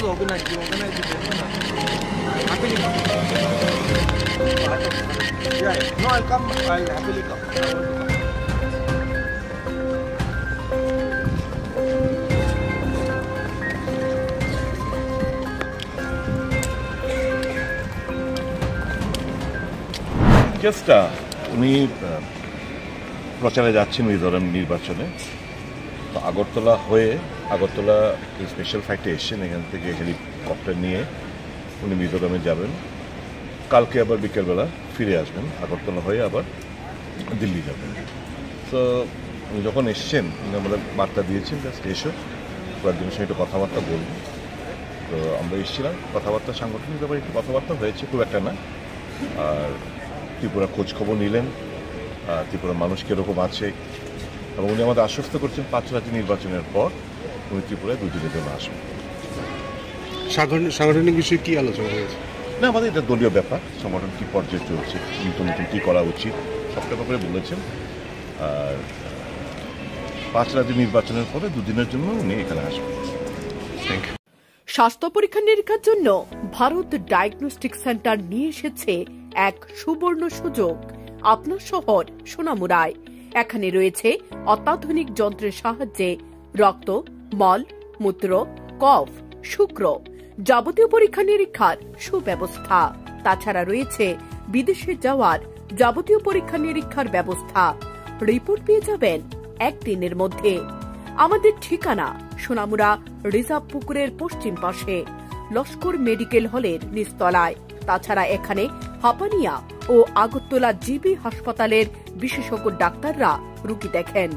You organize it. Happily. Yeah. No, I'll come. I'll happily come. Just উনি প্রচারে যাচ্ছেন মিজোরাম নির্বাচনে তো আগরতলা হয়ে আগরতলা এই স্পেশাল ফ্লাইটে এসছেন, এখান থেকে হেলিকপ্টার নিয়ে উনি মিজোরামে যাবেন। কালকে আবার বিকেলবেলা ফিরে আসবেন, আগরতলা হয়ে আবার দিল্লি যাবেন। তো উনি যখন এসছেন, উনি আমাদের বার্তা দিয়েছেন জাস্ট এসো। কয়েকদিনের সঙ্গে একটু কথাবার্তা বলব। তো আমরা এসেছিলাম, কথাবার্তা সাংগঠনিক ব্যাপারে একটু কথাবার্তা হয়েছে, খুব একটা না। আর ত্রিপুরা খোঁজ খবর নিলেন ত্রিপুরার মানুষ কীরকম আছে। এবং উনি আমাদের আশ্বস্ত করছেন পাঁচ রাজ্য নির্বাচনের পর উনি ত্রিপুরায় সাধারণ- সাংগঠনিক বিষয়ে কি আলোচনা হয়েছে? না আমাদের এটা দলীয় ব্যাপার। সংগঠন কী পর্যায়ে চলছে নতুন নতুন কী করা উচিত সবটা ব্যাপারে বলেছেন। আর পাঁচ রাজ্য নির্বাচনের পরে দুদিনের জন্য উনি এখানে আসবেন। থ্যাংক ইউ স্বাস্থ্য পরীক্ষা নিরীক্ষার জন্য ভারত ডায়াগনস্টিক সেন্টার নিয়ে এসেছে এক সুবর্ণ সুযোগ। আপনার শহর সোনামুড়ায়। এখানে রয়েছে অত্যাধুনিক যন্ত্রের সাহায্যে রক্ত মল, মূত্র, কফ, শুক্র যাবতীয় পরীক্ষা নিরীক্ষার সুব্যবস্থা। তাছাড়া রয়েছে বিদেশে যাওয়ার যাবতীয় পরীক্ষা নিরীক্ষার ব্যবস্থা। রিপোর্ট পেয়ে যাবেন একদিনের মধ্যে। আমাদের ঠিকানা সোনামুড়া রিজার্ভ পুকুরের পশ্চিম পাশে, লস্কর মেডিকেল হলের নিচতলায়। তাছাড়া এখানে হাপানিয়া ও আগরতলা জিবি হাসপাতালের বিশেষজ্ঞ ডাক্তাররা রুগী দেখেন।